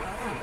Wow.